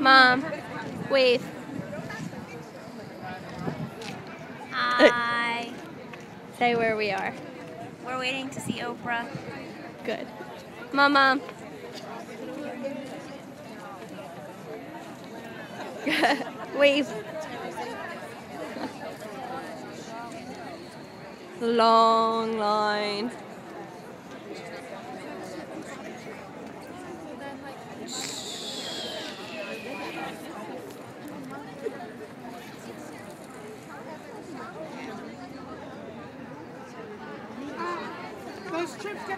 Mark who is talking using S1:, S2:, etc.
S1: Mom, wave.
S2: Hi.
S1: Say where we are.
S2: We're waiting to see Oprah.
S1: Good. Mom, Mom. wave. Long line. those chips get